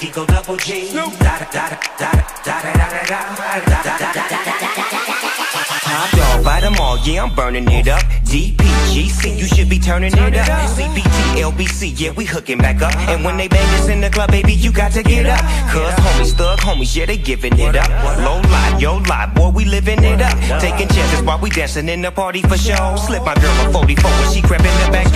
Eagle double G. Top them all, yeah, I'm burning it up. DPGC, you should be turning it up. CPT, LBC, yeah, we hooking back up. And when they bang us in the club, baby, you got to get up. Cause homies, thug homies, yeah, they giving it up. Low life, yo life, boy, we living it up. Taking chances while we dancing in the party for show. Slip my girl a 44 when she crept in the back door.